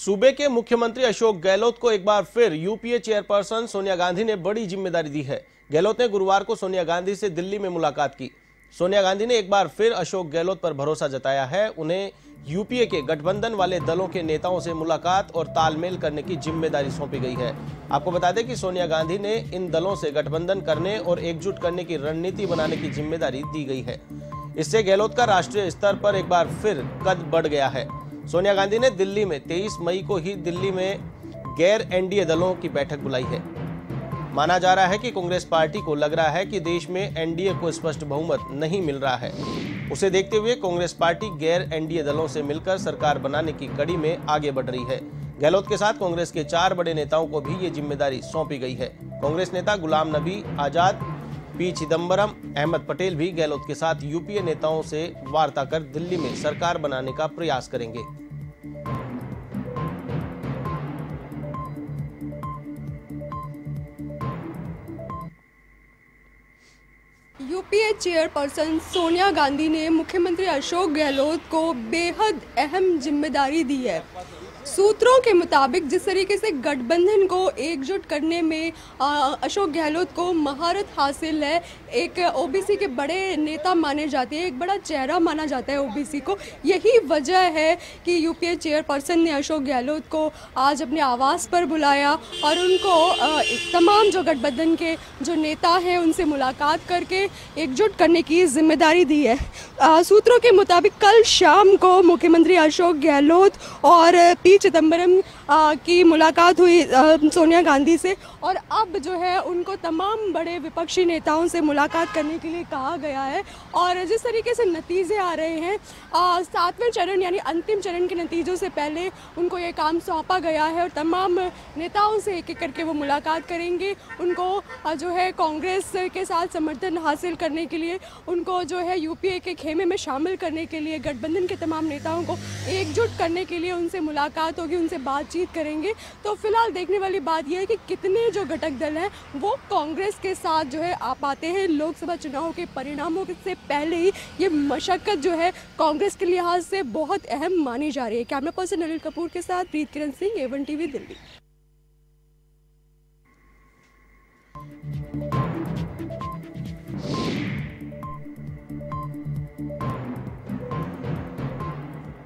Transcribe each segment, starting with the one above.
सूबे के मुख्यमंत्री अशोक गहलोत को एक बार फिर यूपीए चेयरपर्सन सोनिया गांधी ने बड़ी ज़िम्मेदारी दी है। गहलोत ने गुरुवार को सोनिया गांधी से दिल्ली में मुलाकात की। सोनिया गांधी ने एक बार फिर अशोक गहलोत पर भरोसा जताया है। उन्हें यूपीए के गठबंधन वाले दलों के नेताओं से मुलाकात और तालमेल करने की ज़िम्मेदारी सौंपी गई है। आपको बता दें कि सोनिया गांधी ने इन दलों से गठबंधन करने और एकजुट करने की रणनीति बनाने की ज़िम्मेदारी दी गई है। इससे गहलोत का राष्ट्रीय स्तर पर एक बार फिर कद बढ़ गया है। सोनिया गांधी ने दिल्ली में 23 मई को ही दिल्ली में गैर एनडीए दलों की बैठक बुलाई है। माना जा रहा है कि कांग्रेस पार्टी को लग रहा है कि देश में एनडीए को स्पष्ट बहुमत नहीं मिल रहा है। उसे देखते हुए कांग्रेस पार्टी गैर एनडीए दलों से मिलकर सरकार बनाने की कड़ी में आगे बढ़ रही है। गहलोत के साथ कांग्रेस के चार बड़े नेताओं को भी ये ज़िम्मेदारी सौंपी गई है। कांग्रेस नेता गुलाम नबी आज़ाद, पी चिदम्बरम अहमद पटेल भी गहलोत के साथ यूपीए नेताओं से वार्ता कर दिल्ली में सरकार बनाने का प्रयास करेंगे। यूपीए चेयरपर्सन सोनिया गांधी ने मुख्यमंत्री अशोक गहलोत को बेहद अहम ज़िम्मेदारी दी है। सूत्रों के मुताबिक, जिस तरीके से गठबंधन को एकजुट करने में अशोक गहलोत को महारत हासिल है, एक ओबीसी के बड़े नेता माने जाते हैं, एक बड़ा चेहरा माना जाता है ओबीसी को। यही वजह है कि यूपीए चेयरपर्सन ने अशोक गहलोत को आज अपने आवास पर बुलाया और उनको तमाम जो गठबंधन के जो नेता हैं, उनसे मुलाकात करके एकजुट करने की ज़िम्मेदारी दी है। सूत्रों के मुताबिक, कल शाम को मुख्यमंत्री अशोक गहलोत और पी चिदम्बरम की मुलाकात हुई सोनिया गांधी से। और अब जो है, उनको तमाम बड़े विपक्षी नेताओं से मुलाकात करने के लिए कहा गया है। और जिस तरीके से नतीजे आ रहे हैं सातवें चरण यानी अंतिम चरण के नतीजों से पहले उनको ये काम सौंपा गया है और तमाम नेताओं से एक एक करके वो मुलाकात करेंगे। उनको जो है, कांग्रेस के साथ समर्थन हासिल करने के लिए, उनको जो है, यूपीए के खेमे में शामिल करने के लिए, गठबंधन के तमाम नेताओं को एकजुट करने के लिए उनसे मुलाकात होगी, उनसे बातचीत करेंगे। तो फ़िलहाल देखने वाली बात यह है कि कितने जो घटक दल हैं, वो कांग्रेस के साथ जो है आ पाते हैं। लोकसभा चुनाव के परिणामों से पहले ही ये मशक्क़त जो है कांग्रेस के लिहाज से बहुत अहम मानी जा रही है। कैमरा पर्सन अनिल कपूर के साथ प्रीत किरण सिंह एवन टीवी दिल्ली।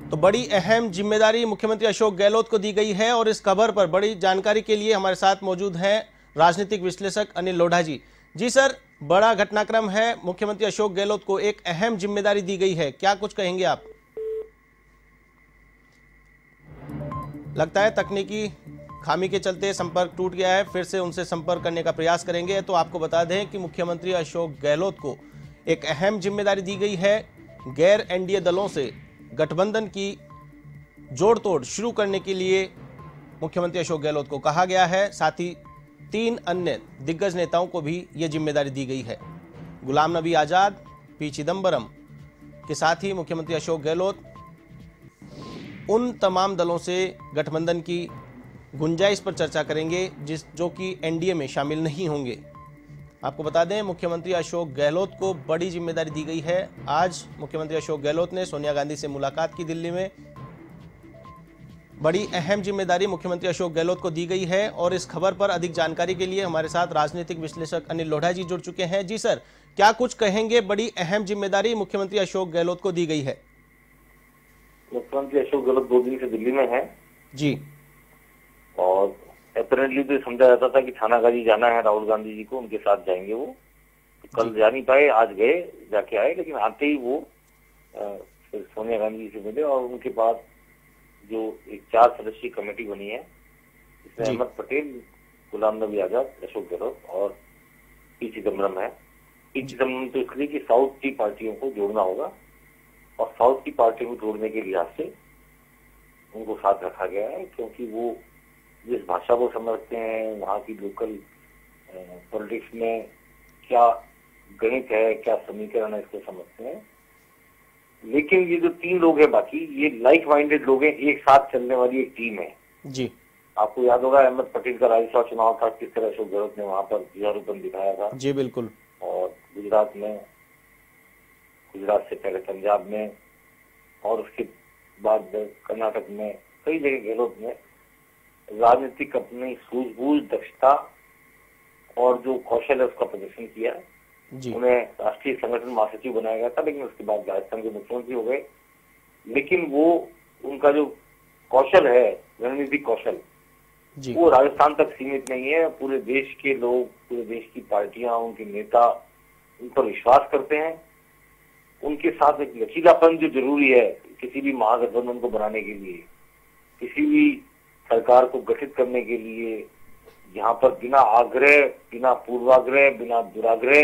तो बड़ी अहम ज़िम्मेदारी मुख्यमंत्री अशोक गहलोत को दी गई है और इस खबर पर बड़ी जानकारी के लिए हमारे साथ मौजूद हैं राजनीतिक विश्लेषक अनिल लोढ़ा जी। जी सर, बड़ा घटनाक्रम है। मुख्यमंत्री अशोक गहलोत को एक अहम ज़िम्मेदारी दी गई है। क्या कुछ कहेंगे आप? लगता है तकनीकी खामी के चलते संपर्क टूट गया है। फिर से उनसे संपर्क करने का प्रयास करेंगे। तो आपको बता दें कि मुख्यमंत्री अशोक गहलोत को एक अहम ज़िम्मेदारी दी गई है। गैर एनडीए दलों से गठबंधन की जोड़ तोड़ शुरू करने के लिए मुख्यमंत्री अशोक गहलोत को कहा गया है। साथ ही तीन अन्य दिग्गज नेताओं को भी यह ज़िम्मेदारी दी गई है। गुलाम नबी आज़ाद, पी चिदम्बरम के साथ ही मुख्यमंत्री अशोक गहलोत उन तमाम दलों से गठबंधन की गुंजाइश पर चर्चा करेंगे, जिस जो कि एनडीए में शामिल नहीं होंगे। आपको बता दें मुख्यमंत्री अशोक गहलोत को बड़ी ज़िम्मेदारी दी गई है। आज मुख्यमंत्री अशोक गहलोत ने सोनिया गांधी से मुलाकात की दिल्ली में। बड़ी अहम ज़िम्मेदारी मुख्यमंत्री अशोक गहलोत को दी गई है और इस खबर पर अधिक जानकारी के लिए हमारे साथ राजनीतिक विश्लेषक अनिल लोढ़ा जी जुड़ चुके हैं। जी सर क्या कुछ कहेंगे? बड़ी अहम ज़िम्मेदारी मुख्यमंत्री अशोक गहलोत को दी गई है। मुख्यमंत्री अशोक गहलोत दो दिन से दिल्ली में है। जी। और अपेरेंटली तो समझा जाता था कि थाना गाजी जाना है राहुल गांधी जी को उनके साथ जाएँगे वो। तो कल जा। नहीं पाए आज गए जाके आए लेकिन आते ही वो फिर सोनिया गांधी जी से मिले और उनके बाद जो एक चार सदस्यीय कमेटी बनी है इसमें अहमद पटेल गुलाम नबी आज़ाद अशोक गहलोत और पी चिदम्बरम है। पी चिदम्बरम तो इसलिए कि साउथ की पार्टियों को जोड़ना होगा और साउथ की पार्टियों को जोड़ने के लिहाज से उनको साथ रखा गया है क्योंकि वो जिस भाषा को समझते हैं वहाँ की लोकल पॉलिटिक्स में क्या गणित है क्या समीकरण है इसको समझते हैं। लेकिन ये जो तीन लोग हैं बाकी ये लाइक माइंडेड लोग हैं एक साथ चलने वाली एक टीम है। जी। आपको याद होगा अहमद पटेल का राज्यसभा चुनाव था किस तरह अशोक गहलोत ने वहाँ पर जुझारूपन दिखाया था। जी बिल्कुल। और गुजरात में गुजरात से पहले पंजाब में और उसके बाद कर्नाटक में कई जगह गहलोत ने राजनीतिक अपनी सूझबूझ दक्षता और जो कौशल है उसका प्रदर्शन किया। उन्हें राष्ट्रीय संगठन महासचिव बनाया गया था लेकिन उसके बाद राजस्थान के मुख्यमंत्री हो गए। लेकिन वो उनका जो कौशल है रणनीतिक कौशल वो राजस्थान तक सीमित नहीं है। पूरे देश के लोग पूरे देश की पार्टियाँ उनके नेता उन पर विश्वास करते हैं। उनके साथ एक लचीलापन जो ज़रूरी है किसी भी महागठबंधन को बनाने के लिए किसी भी सरकार को गठित करने के लिए यहाँ पर बिना आग्रह बिना पूर्वाग्रह बिना दुराग्रह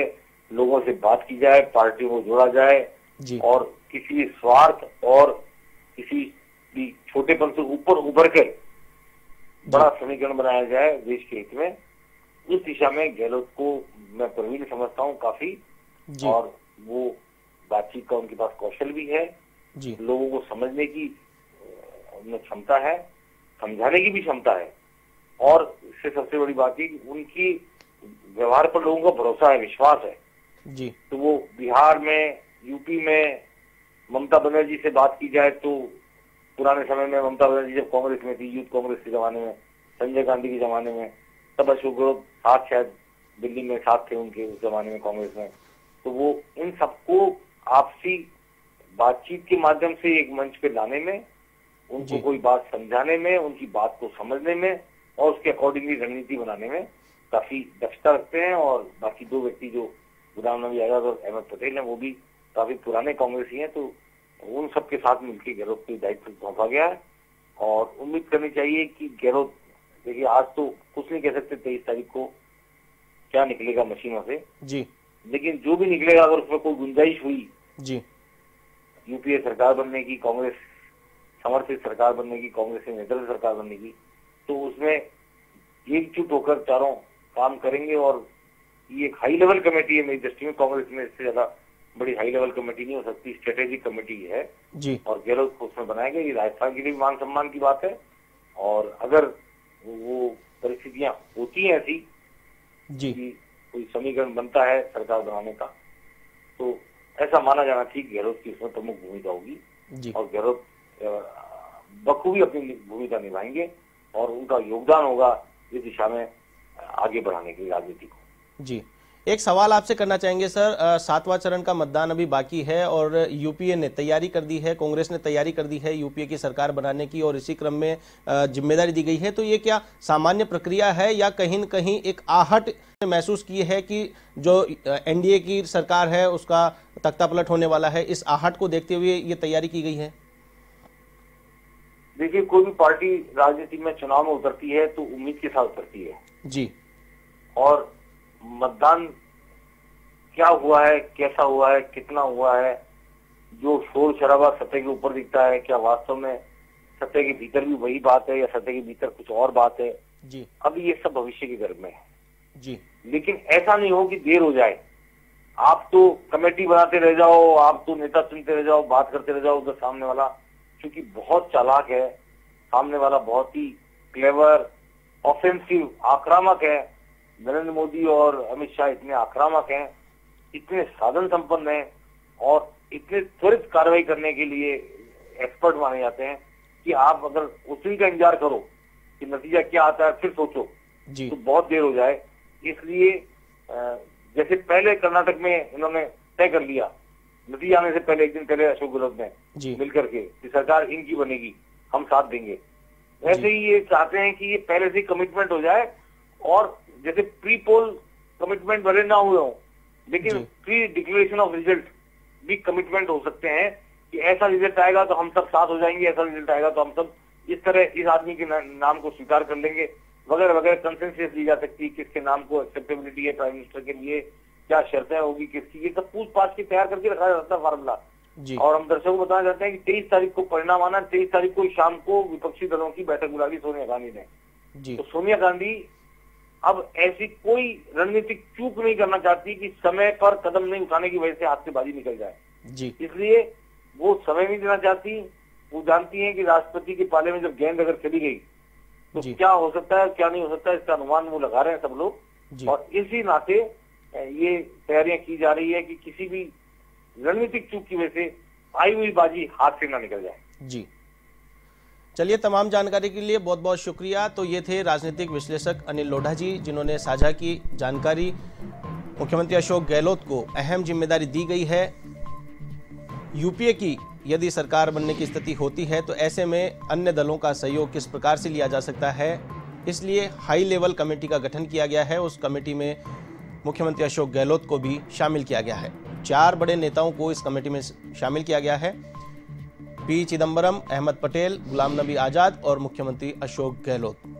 लोगों से बात की जाए पार्टियों को जोड़ा जाए और किसी स्वार्थ और किसी भी छोटेपन से ऊपर उभर कर बड़ा समीकरण बनाया जाए देश के हित में उस दिशा में गहलोत को मैं प्रवीण समझता हूँ काफ़ी और वो बातचीत का उनके पास कौशल भी है। जी। लोगों को समझने की उनमें क्षमता है। समझाने की भी क्षमता है। और इससे सबसे बड़ी बात ये उनकी व्यवहार पर लोगों का भरोसा है विश्वास है। जी। तो वो बिहार में यूपी में ममता बनर्जी से बात की जाए तो पुराने समय में ममता बनर्जी जब कांग्रेस में थी यूथ कांग्रेस के जमाने में संजय गांधी के जमाने में तब अशोक गहलोत साथ शायद दिल्ली में साथ थे उनके उस जमाने में कांग्रेस में। तो वो इन सबको आपसी बातचीत के माध्यम से एक मंच पे लाने में उनको कोई बात समझाने में उनकी बात को समझने में और उसके अकॉर्डिंगली रणनीति बनाने में काफ़ी दक्षता रखते हैं और बाकी दो व्यक्ति जो गुलाम नबी आज़ाद और अहमद पटेल हैं वो भी काफ़ी पुराने कांग्रेसी हैं तो उन सबके साथ मिलकर गहलोत को दायित्व सौंपा गया है। और उम्मीद करनी चाहिए कि गहलोत देखिए आज तो कुछ नहीं कह सकते तेईस तारीख को क्या निकलेगा मशीनों से। जी। लेकिन जो भी निकलेगा अगर उसमें कोई गुंजाइश हुई जी। यूपीए सरकार बनने की कांग्रेस समर्थित सरकार बनने की कांग्रेस के नेतृत्व सरकार बनने की तो उसमें एकजुट होकर चारों काम करेंगे और ये एक हाई लेवल कमेटी है मेरी दृष्टि में। कांग्रेस में इससे ज़्यादा बड़ी हाई लेवल कमेटी नहीं हो सकती। स्ट्रेटेजिक कमेटी है। जी। और गहलोत को उसमें बनाया गया। ये राजस्थान के लिए मान सम्मान की बात है। और अगर वो परिस्थितियाँ होती हैं ऐसी जी। कि कोई समीकरण बनता है सरकार बनाने का तो ऐसा माना जाना ठीक गहलोत की उसमें प्रमुख भूमिका होगी। और गहलोत बखूबी अपनी भूमिका निभाएँगे और उनका योगदान होगा इस दिशा में आगे बढ़ाने के लिए राजनीति को जी। एक सवाल आपसे करना चाहेंगे, सर। सातवां चरण का मतदान अभी बाकी है और यूपीए ने तैयारी कर दी है, कांग्रेस ने तैयारी कर दी है यूपीए की सरकार बनाने की और इसी क्रम में ज़िम्मेदारी दी गई है। तो ये क्या सामान्य प्रक्रिया है या कहीं न कहीं एक आहट महसूस की है कि जो एनडीए की सरकार है उसका तख्ता पलट होने वाला है? इस आहट को देखते हुए ये तैयारी की गई है। देखिए कोई भी पार्टी राजनीति में चुनाव में उतरती है तो उम्मीद के साथ उतरती है। जी। और मतदान क्या हुआ है कैसा हुआ है कितना हुआ है जो शोर शराबा सतह के ऊपर दिखता है क्या वास्तव में सतह के भीतर भी वही बात है या सतह के भीतर कुछ और बात है? जी। अभी ये सब भविष्य के गर्भ में है। जी। लेकिन ऐसा नहीं हो कि देर हो जाए। आप तो कमेटी बनाते रह जाओ आप तो नेता चुनते रह जाओ बात करते रह जाओ उधर सामने वाला। क्योंकि बहुत चालाक है सामने वाला बहुत ही क्लेवर ऑफेंसिव आक्रामक है। नरेंद्र मोदी और अमित शाह इतने आक्रामक हैं इतने साधन संपन्न हैं और इतने त्वरित कार्रवाई करने के लिए एक्सपर्ट माने जाते हैं कि आप अगर उसी का इंतज़ार करो कि नतीजा क्या आता है फिर सोचो। जी। तो बहुत देर हो जाए। इसलिए जैसे पहले कर्नाटक में इन्होंने तय कर लिया नतीजा आने से पहले एक दिन पहले अशोक गहलोत ने मिलकर के कि सरकार इनकी बनेगी हम साथ देंगे। वैसे ही ये चाहते हैं कि ये पहले से कमिटमेंट हो जाए और जैसे प्री पोल कमिटमेंट भले ना हुए हों लेकिन प्री डिक्लेरेशन ऑफ़ रिज़ल्ट भी कमिटमेंट हो सकते हैं कि ऐसा रिज़ल्ट आएगा तो हम सब साथ हो जाएँगे ऐसा रिज़ल्ट आएगा तो हम सब इस तरह इस आदमी के ना, नाम को स्वीकार कर लेंगे। वगैरह वगैरह कंसेंसियस दी जा सकती है किसके नाम को एक्सेप्टेबिलिटी है प्राइम मिनिस्टर के लिए। क्या शर्तें होगी किसकी? ये सब पूछ पाछ के तैयार करके रखा जाता है फार्मूला और हम दर्शकों को बताना चाहते हैं कि तेईस तारीख को परिणाम आना तेईस तारीख को शाम को विपक्षी दलों की बैठक बुला ली सोनिया गांधी ने। जी। तो सोनिया गांधी अब ऐसी कोई रणनीतिक चूक नहीं करना चाहती कि समय पर कदम नहीं उठाने की वजह से हाथ से बाजी निकल जाए। जी। इसलिए वो समय नहीं देना चाहती। वो जानती है कि राष्ट्रपति के पाले में जब गेंद अगर चली गई तो क्या हो सकता है क्या नहीं हो सकता है इसका अनुमान वो लगा रहे हैं सब लोग। और इसी नाते ये तैयारियाँ की जा रही है कि किसी भी रणनीतिक चूक की वजह से आई हुई बाजी हाथ से ना निकल जाए। जी। चलिए, तमाम जानकारी के लिए बहुत बहुत शुक्रिया। तो ये थे राजनीतिक विश्लेषक अनिल लोढ़ा जी, जिन्होंने साझा की जानकारी। मुख्यमंत्री अशोक गहलोत को अहम ज़िम्मेदारी दी गई है। यूपीए की यदि सरकार बनने की स्थिति होती है तो ऐसे में अन्य दलों का सहयोग किस प्रकार से लिया जा सकता है? इसलिए हाई लेवल कमेटी का गठन किया गया है। उस कमेटी में मुख्यमंत्री अशोक गहलोत को भी शामिल किया गया है। चार बड़े नेताओं को इस कमेटी में शामिल किया गया है। पी चिदम्बरम अहमद पटेल, गुलाम नबी आज़ाद और मुख्यमंत्री अशोक गहलोत।